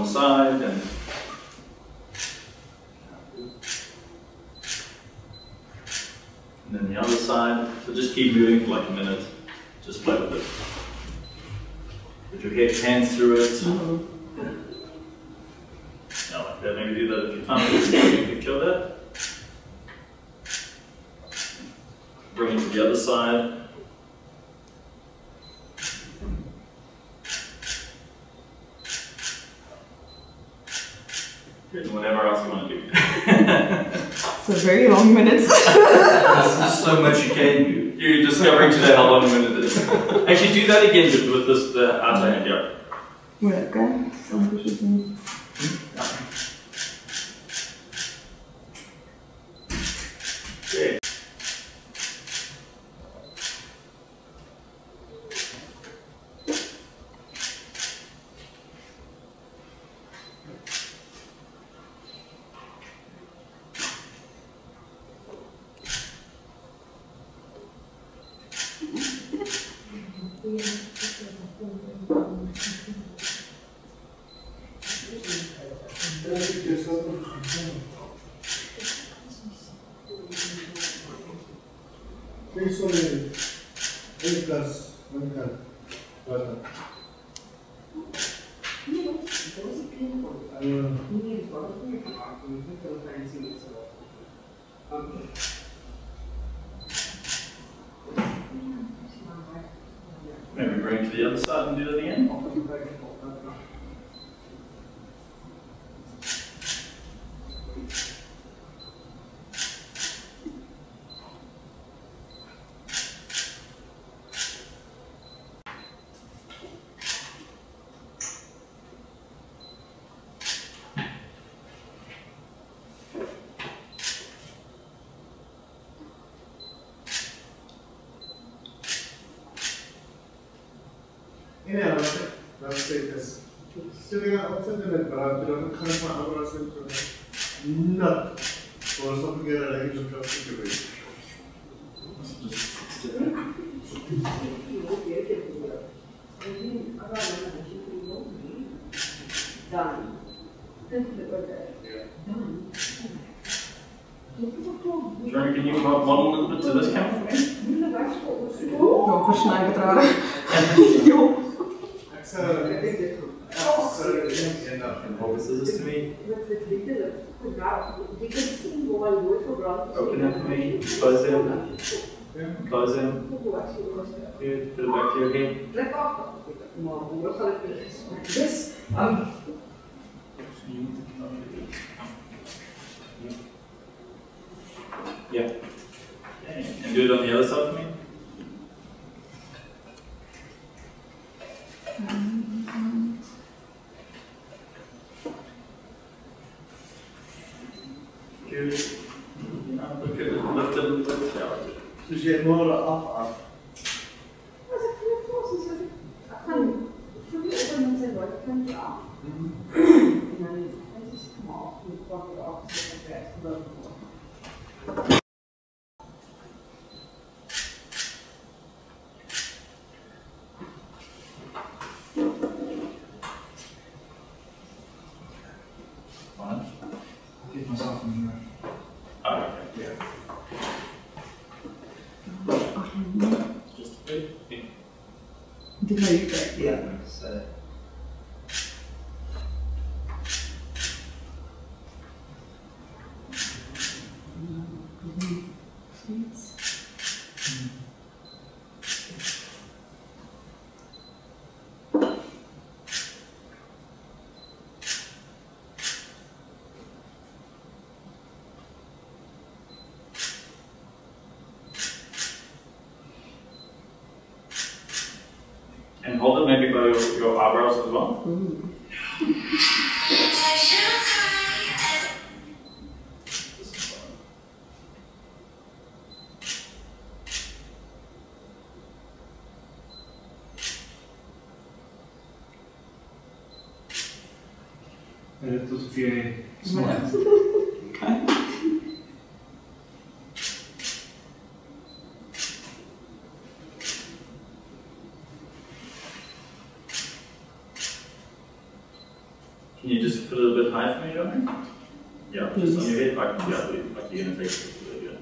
one side and and then the other side. So just keep moving for like a minute. Just play with it. Put your head, hands through it. Uh-huh. Yeah, like that. Maybe do that a few times. You can kill that. Bring it to the other side. Whatever else you want to do. So very long minutes. There's so much you can do. You're discovering today how long a minute is. Actually, do that again with, with this the outside hand. Yeah. Moet kan. Zo'n Okay. The other side and do it again. yeah, that's it. Let's say this. Sitting outside the net, but I don't come from our center. Nut. Or something that I use to just think of it. Jordan, can you mo- model a little bit to this camera for me? Gewoon versnijden trouwens. Jo. Accelerate. Accelerate. Enough. And focus this to me. Open it for me. Close it. Close it. Good. Put it back to your head. This, um, Yeah. And do it on the other side for me. Good. Now look at it. Lift it, lift it. Yeah. Dus je hebt more af, af. Fine. Myself a Oh. Yeah. Just a bit. Yeah, so. And hold it maybe by your, your eyebrows as well. This is fine. Uh, it Can you just put it a little bit high for me, Johnny? Yeah, just on your head, like, yeah, like you're gonna take it. Really good.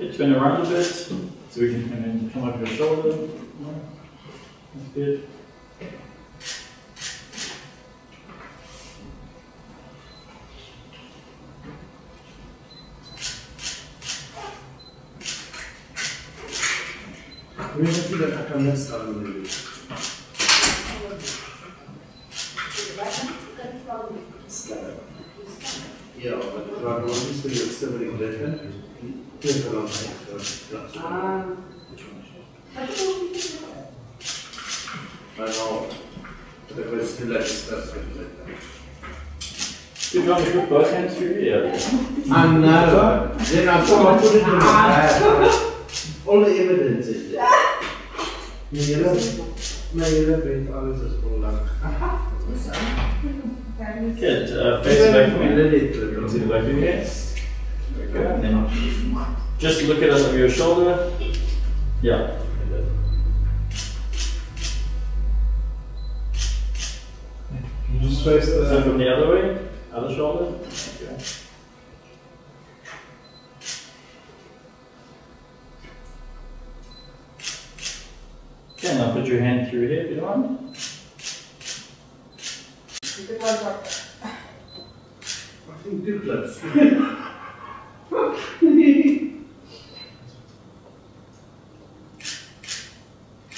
Okay, turn around a bit, so we can, and then come up your shoulder. That's good. Wie hat die denn Akames angelegt? Ja, aber die Frage war nicht, wie jetzt der mit dem Rechnen? Hier kann man eigentlich Ah. Genau. Der weiß vielleicht ist das vielleicht. Good Johnny, put both hands through here. I know. Then I thought I put it in my bag. All the evidence is there. Nee, jullie, nee, jullie weten alles is voor lang. Good. Uh, face back for me. Jullie see the back of your head. Very good. And just look at us over your shoulder. Yeah. Just face So the. from the other way, other shoulder. Okay. Put your hand through here if you want. I think too close.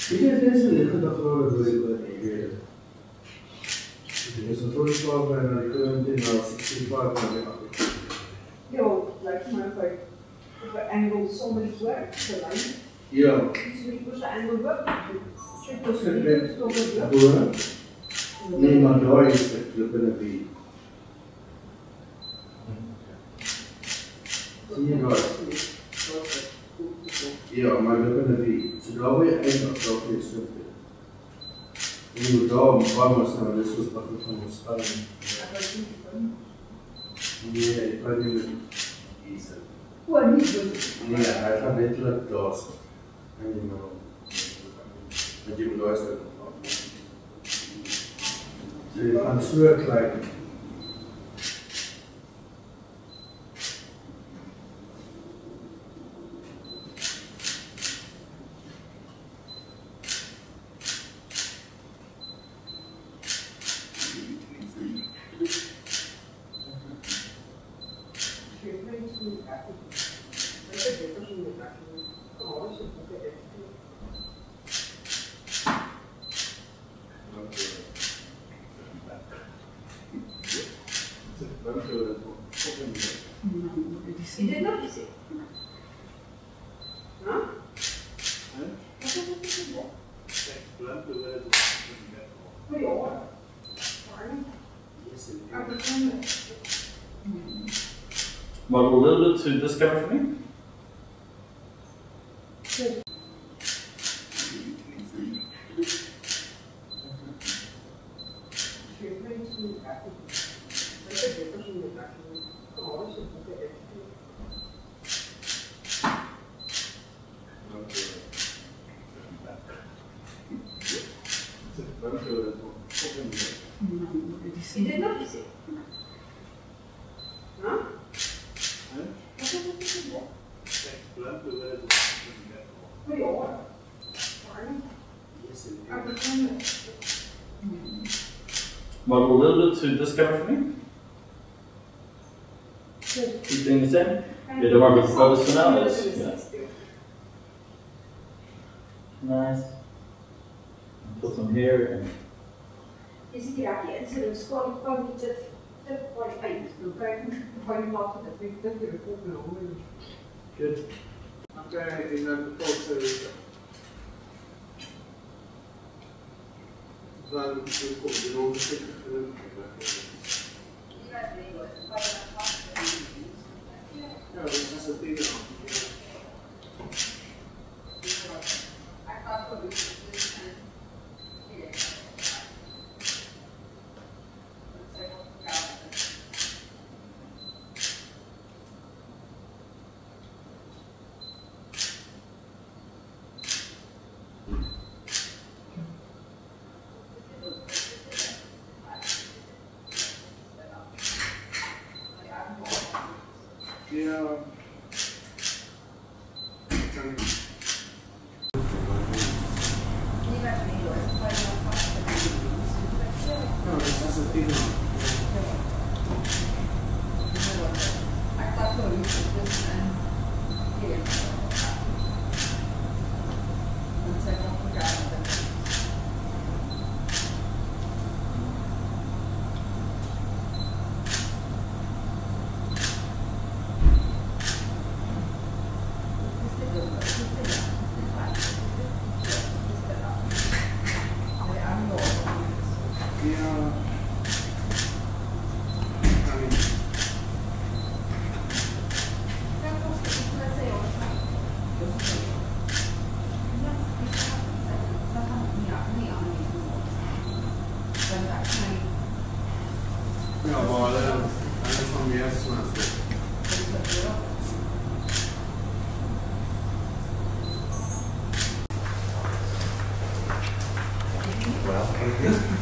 Weet je, dit is een lichte dag waar we willen reageren. Dus een voorstel bijna de current in naar 65 naar de You know, like my like if an angle somebody's work, the line, Ja, somebody push the angle up, Adora name of Lord is Lukunavi. Senior Lord. Yeah, my Lukunavi. So, the way I know Lord is Lukunavi. Ему дал Мухаммад сам Иисус Бахмутом Мустафи. Не, и помимо Иса. Не, а это лет дос. Они могут. mit jedem Leisten. Sie waren früher klein. What do you are? Fine. I will come there. Model a little bit to this camera for me. There? What you are? Fine. I will come there. Model a little bit to this camera for me. Keep doing the same. Yeah, don't worry about now. Yeah. Nice. Put some here Niet het het wordt eind. Dan krijg je van laten dat ik dat je ook nog Good. Okay, uh, Yeah. I mean,